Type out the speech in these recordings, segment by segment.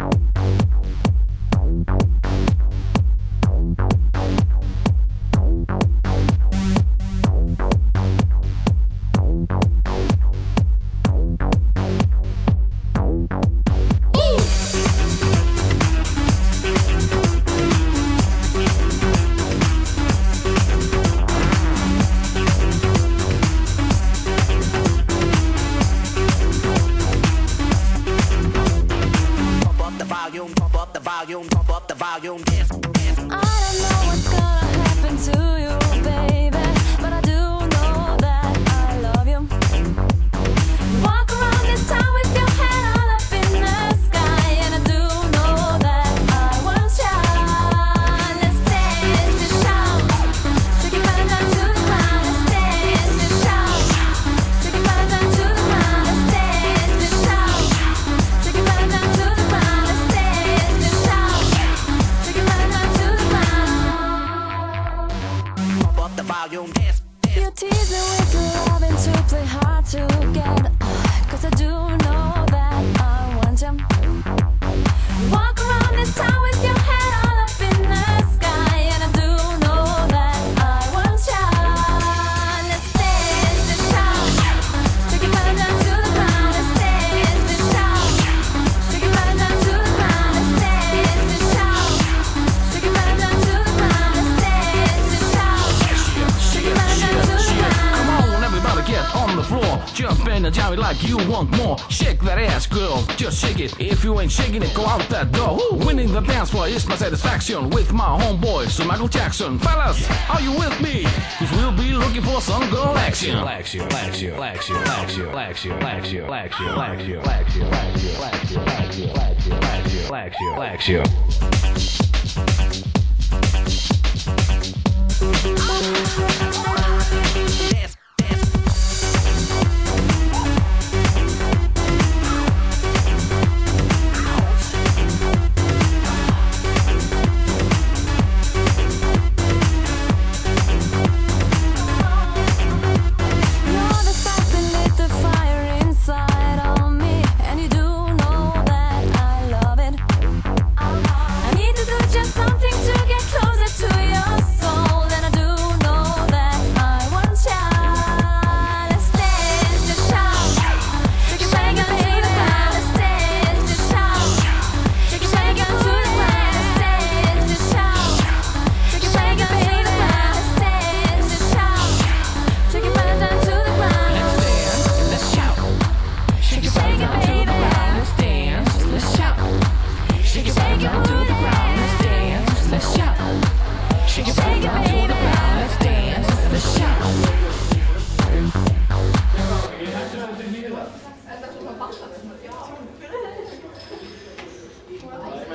out. up the volume, pump up the volume. Dance, dance. I don't know what's going don't You're teasing with love and to play hard to get. Uh, Cause I do Jump in the jam like you want more. Shake that ass, girl, just shake it. If you ain't shaking it, go out that door. Woo! Winning the dance floor is my satisfaction with my homeboy, Sir Michael Jackson. Fellas, are you with me? Cause we'll be looking for some girl action. Action, action, action, action, action, action, action, action, action, action, action, action, action, action, action, action.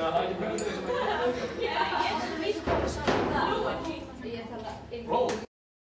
Ég ætla að